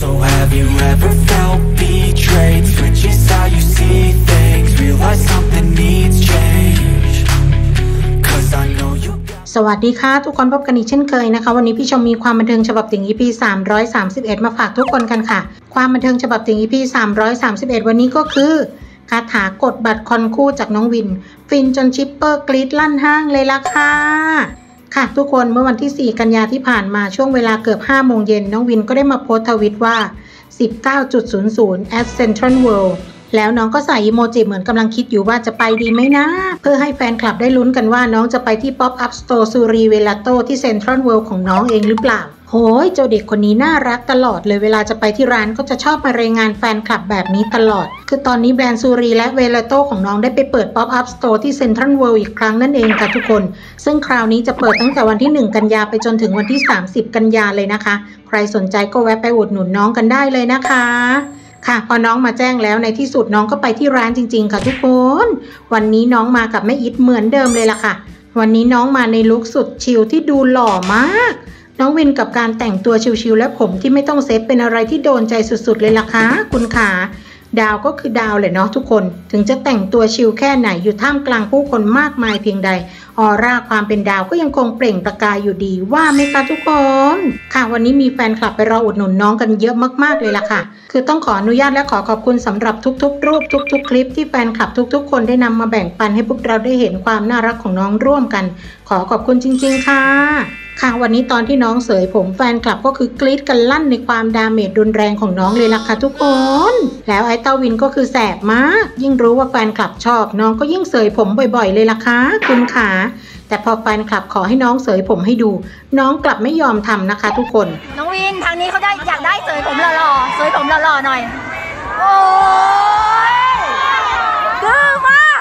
So have you ever felt betrayed? Switches how you see things Realize something needs change Cause I know you สวัสดีค่ะ ทุกคนพบกันอีกเช่นเคยนะคะ วันนี้พี่ชมมีความบันเทิงฉบับติ่ง EP 331 มาฝากทุกคนกันค่ะ ความบันเทิงฉบับติ่ง EP 331 วันนี้ก็คือคาถากดบัตรคอนคู่จากน้องวิน ฟินจน shipper กรี๊ดลั่นห้างเลยล่ะค่ะ ค่ะทุกคนเมื่อวันที่ 4 กันยาที่ผ่านมาช่วงเวลาเกือบ 5 โมงเย็นน้องวินก็ได้มาโพสต์ทวิตว่า 19.00 at Central World แล้วน้องก็ใส่อีโมจิเหมือนกำลังคิดอยู่ว่าจะไปดีไหมนะ เพื่อให้แฟนคลับได้ลุ้นกันว่าน้องจะไปที่ Pop Up Store ซูรีเวลาโตที่ Central World ของน้องเองหรือเปล่า โหยเจ้าเด็กคนนี้น่ารักตลอดเลยเวลาจะไปที่ร้านก็จะชอบมารายงานแฟนคลับแบบนี้ตลอด คือตอนนี้แบรนด์ซูรีและเวลโตของน้องได้ไปเปิด Pop Up Store ที่ Central World อีกครั้งนั่นเองค่ะทุกคน ซึ่งคราวนี้จะเปิดตั้งแต่วันที่ 1 กันยาไปจนถึงวันที่ 30 กันยาเลยนะคะ ใครสนใจก็แวะไปอุดหนุนน้องกันได้เลยนะคะค่ะพอน้องมาแจ้งแล้วในที่สุดน้องก็ไปที่ร้านจริง ๆ ค่ะทุกคน วันนี้น้องมากับแม่อิทเหมือนเดิมเลยล่ะค่ะ วันนี้น้องมาในลุคสุดชิลที่ดูหล่อมาก น้องวินกับการแต่งตัวชิลๆและผมที่ไม่ต้องเซฟเป็นอะไรที่โดนใจสุดๆเลยล่ะคะคุณขาดาวก็คือดาวเลยเนาะทุกคน ถึงจะแต่งตัวชิลแค่ไหนอยู่ท่ามกลางผู้คนมากมายเพียงใด ออร่าความเป็นดาวก็ยังคงเปล่งประกายอยู่ดีว่าไหมคะทุกคน ค่ะวันนี้มีแฟนคลับไปรออุดหนุนน้องกันเยอะมากๆเลยล่ะค่ะ คือต้องขออนุญาตและขอขอบคุณสำหรับทุกๆ รูปทุก ๆ คลิปที่แฟนคลับทุก ๆ คนได้นำมาแบ่งปันให้พวกเราได้เห็นความน่ารักของน้องร่วมกัน ขอขอบคุณจริง ๆ ค่ะ ค่ะวันนี้ตอนที่น้องเสยผมแฟนคลับก็คือกรี๊ดกันลั่นในความ damage รุนแรงของน้องเลยล่ะค่ะทุกคน แล้วไอ้เต้าวินก็คือแสบมาก ยิ่งรู้ว่าแฟนคลับชอบ น้องก็ยิ่งเสยผมบ่อยๆ เลยล่ะค่ะคุณขาแต่พอแฟนคลับขอให้น้องเสยผมให้ดู น้องกลับไม่ยอมทำนะคะ ทุกคน น้องวินทางนี้เขาได้อยากได้เสยผมหล่อๆเสยผมหล่อๆหน่อย โอ้ยดื้อมาก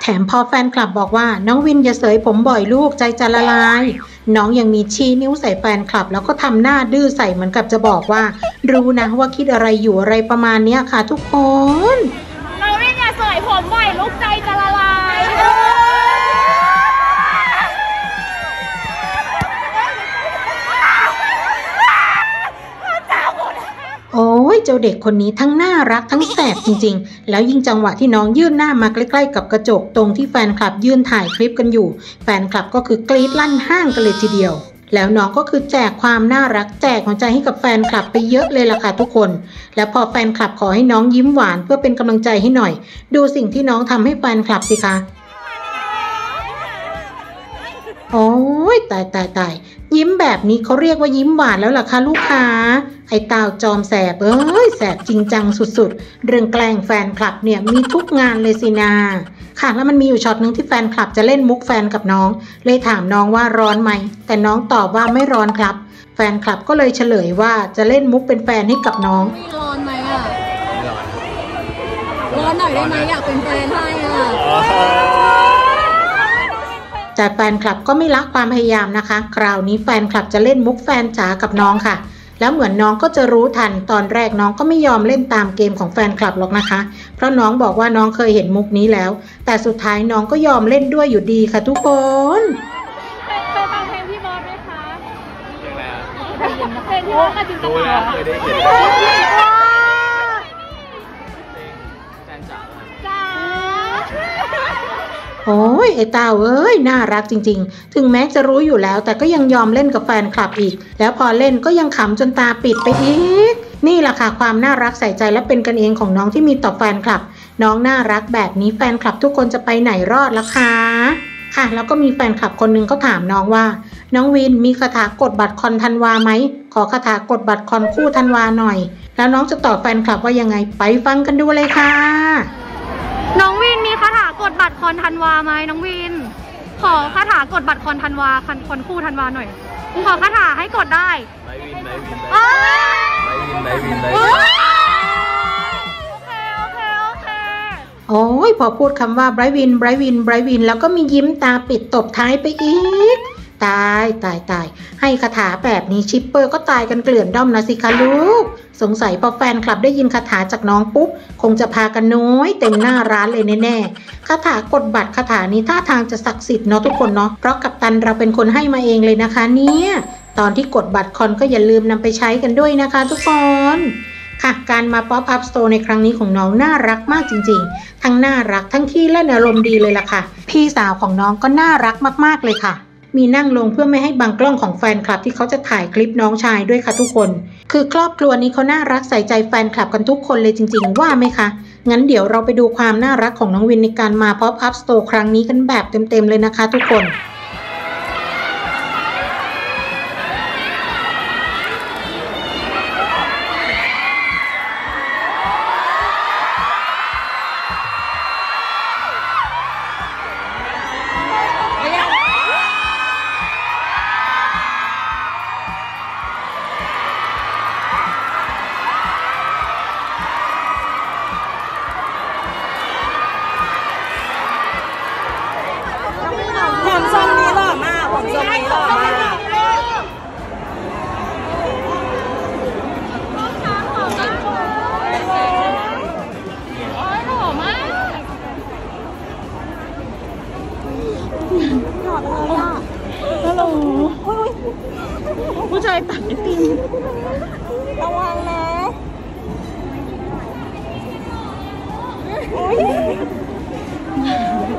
แถมพอแฟนคลับบอกว่า น้องวินอย่าเสยผมบ่อยลูกใจจะละลาย น้องยังมีชี้นิ้วใส่แฟนคลับ แล้วก็ทำหน้าดื้อใส่เหมือนกับจะบอกว่า รู้นะว่าคิดอะไรอยู่อะไรประมาณนี้ค่ะทุกคนน้องวินอย่าเสยผมบ่อยลุกใจจะละลาย เจ้าเด็กคนนี้ทั้งน่ารักทั้งแสบจริงๆ แล้วยิ่งจังหวะที่น้องยื่นหน้ามาใกล้ๆกับกระจกตรงที่แฟนคลับยืนถ่ายคลิปกันอยู่ แฟนคลับก็คือกรี๊ดลั่นห้างกันเลยทีเดียวแล้วน้องก็คือแจกความน่ารักแจกหัวใจให้กับแฟนคลับไปเยอะเลยล่ะค่ะทุกคน แล้วพอแฟนคลับขอให้น้องยิ้มหวานเพื่อเป็นกำลังใจให้หน่อย ดูสิ่งที่น้องทำให้แฟนคลับสิคะ โอ้ยตายตายตาย ยิ้มแบบนี้เขาเรียกว่ายิ้มหวานแล้วล่ะคะลูกค้า ไอ้ตาวจอมแสบเอ้ยแสบจริงจังสุดๆ เรื่องแกล้งแฟนคลับเนี่ยมีทุกงานเลยสินาค่ะแล้วมันมีอยู่ช็อตหนึ่งที่แฟนคลับจะเล่นมุกแฟนกับน้อง เลยถามน้องว่าร้อนไหม แต่น้องตอบว่าไม่ร้อนครับ แฟนคลับก็เลยเฉลยว่าจะเล่นมุกเป็นแฟนให้กับน้องมีร้อนไหมอะร้อนหน่อยได้ไหมอยากเป็นแฟนให้อะ แต่แฟนคลับก็ไม่ละความพยายามนะคะ คราวนี้แฟนคลับจะเล่นมุกแฟนจ๋ากับน้องค่ะ แล้วเหมือนน้องก็จะรู้ทัน ตอนแรกน้องก็ไม่ยอมเล่นตามเกมของแฟนคลับหรอกนะคะ เพราะน้องบอกว่าน้องเคยเห็นมุกนี้แล้ว แต่สุดท้ายน้องก็ยอมเล่นด้วยอยู่ดีค่ะทุกคนเคยฟังเพลงพี่บอสไหมคะเพลงพี่บอสกับจินตดูนานะเคยได้ โอ้ยไอ้เต้าเอ้ยน่ารักจริง ๆ ถึงแม้จะรู้อยู่แล้ว แต่ก็ยังยอมเล่นกับแฟนคลับอีก แล้วพอเล่นก็ยังขำจนตาปิดไปอีก นี่แหละค่ะความน่ารักใส่ใจและเป็นกันเองของน้องที่มีต่อแฟนคลับ น้องน่ารักแบบนี้แฟนคลับทุกคนจะไปไหนรอดล่ะคะค่ะแล้วก็มีแฟนคลับคนหนึงเขาถามน้องว่า น้องวินมีคาถากดบัตรคอนธันวาไหมขอคาถากดบัตรคอนคู่ธันวาหน่อย แล้วน้องจะตอบแฟนคลับว่ายังไงไปฟังกันดูเลยค่ะ น้องวิน กดบัตรคอนธันวาไหมน้องวิน ขอคาถากดบัตรคอนธันวาคันคอนคู่ธันวาหน่อย ขอคาถาให้กดได้ไม่วินไม่วินเอ้ยไม่วินไม่วินไม่โอวินเคโอเคโอเคโอ้ยพอพูดคำว่าไบรท์วินไบรท์วินไบรท์วิน แล้วก็มียิ้มตาปิดตบท้ายไปอีก ตายตายตาย ให้คาถาแบบนี้ชิปเปอร์ก็ตายกันเกลื่อนด้อมนะสิคะลูก สงสัยพอแฟนคลับได้ยินคาถาจากน้องปุ๊บ คงจะพากันน้อยเต็มหน้าร้านเลยแน่ๆ คาถากดบัตรคาถานี้ท่าทางจะศักดิ์สิทธิ์เนาะทุกคนเนาะ เพราะกัปตันเราเป็นคนให้มาเองเลยนะคะเนี่ย ตอนที่กดบัตรคอนก็อย่าลืมนำไปใช้กันด้วยนะคะทุกคนค่ะการมา Pop Up Store ในครั้งนี้ของน้องน่ารักมากจริงๆ ทั้งน่ารักทั้งขี้เล่นอารมณ์ดีเลยล่ะค่ะ พี่สาวของน้องก็น่ารักมากๆเลยค่ะ มีนั่งลงเพื่อไม่ให้บังกล้องของแฟนคลับที่เขาจะถ่ายคลิปน้องชายด้วยค่ะทุกคน คือครอบครัวนี้เขาน่ารักใส่ใจแฟนคลับกันทุกคนเลยจริง ๆ ว่าไหมคะ งั้นเดี๋ยวเราไปดูความน่ารักของน้องวินในการมาพอพับสโตร์ครั้งนี้กันแบบเต็มๆเลยนะคะทุกคน ผู้ชายตัดไอติม ระวังนะ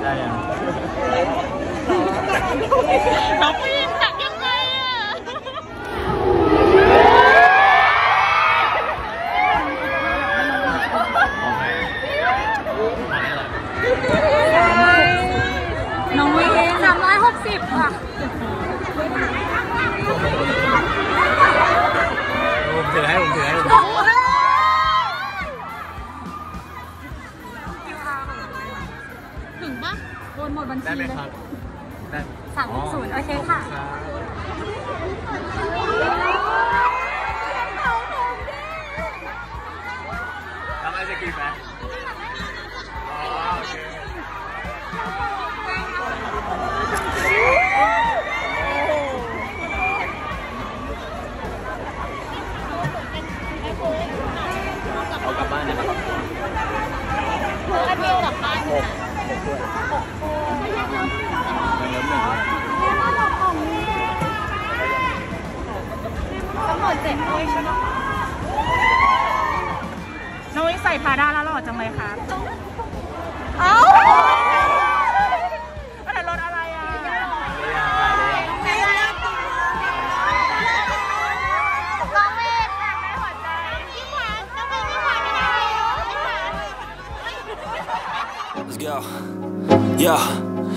ได้ยัง น้องวินตัดยังไงอะ น้องวินสามร้อยหกสิบค่ะ ผม ถือให้ผมถือให้ผมถึงปะโอนหมดบัญชีได้ไหมเลยครับได้สามศูนย์โอเคค่ะ เจ็ดด้วยใช่ไหมน้องวินใส่พาด้าแล้วหล่อจังเลยค่ะเอ้าอะไรรถอะไรอะ Let's go. Yeah.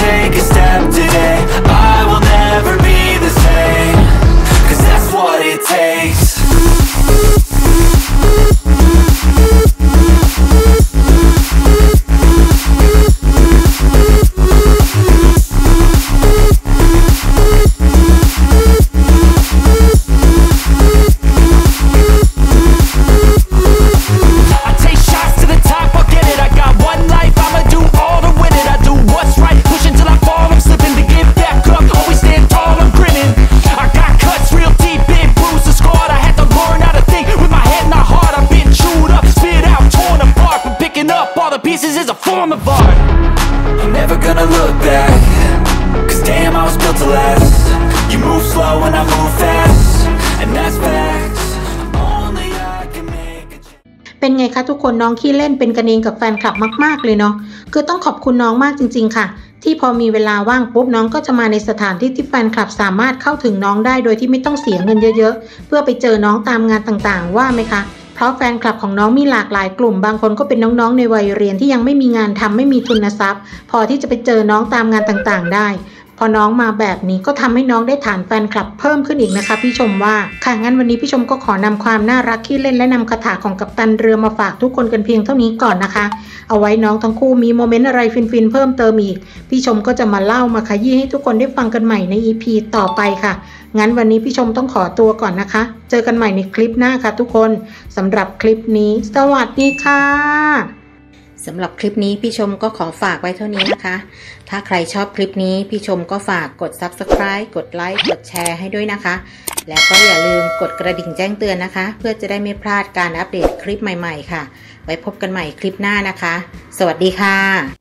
take a step today. I will never be ทุกคนน้องขี้เล่นเป็นกันเองกับแฟนคลับมาก ๆ เลยเนาะคือต้องขอบคุณน้องมากจริง ๆ ค่ะ ที่พอมีเวลาว่างปุ๊บน้องก็จะมาในสถานที่ที่แฟนคลับสามารถเข้าถึงน้องได้โดยที่ไม่ต้องเสียเงินเยอะๆ เพื่อไปเจอน้องตามงานต่างๆ ว่าไหมคะเพราะแฟนคลับของน้องมีหลากหลายกลุ่ม บางคนก็เป็นน้องๆ ในวัยเรียนที่ยังไม่มีงานทำไม่มีทุนทรัพย์ พอที่จะไปเจอน้องตามงานต่างๆ ได้ พอน้องมาแบบนี้ก็ทำให้น้องได้ฐานแฟนคลับเพิ่มขึ้นอีกนะคะ พี่ชมว่า ค่ะงั้นวันนี้พี่ชมก็ขอนำความน่ารักขี้เล่นและนำคาถาของกัปตันเรือมาฝากทุกคนกันเพียงเท่านี้ก่อนนะคะ เอาไว้น้องทั้งคู่มีโมเมนต์อะไรฟินๆเพิ่มเติมอีก พี่ชมก็จะมาเล่ามาขยี้ให้ทุกคนได้ฟังกันใหม่ใน EP ต่อไปค่ะ งั้นวันนี้พี่ชมต้องขอตัวก่อนนะคะ เจอกันใหม่ในคลิปหน้าค่ะทุกคนสำหรับคลิปนี้ สวัสดีค่ะ สำหรับคลิปนี้พี่ชมก็ขอฝากไว้เท่านี้นะคะ ถ้าใครชอบคลิปนี้พี่ชมก็ฝากกด Subscribe กดไลค์กดแชร์ให้ด้วยนะคะ แล้วก็อย่าลืมกดกระดิ่งแจ้งเตือนนะคะ เพื่อจะได้ไม่พลาดการอัปเดตคลิปใหม่ๆ ค่ะ ไว้พบกันใหม่คลิปหน้านะคะ สวัสดีค่ะ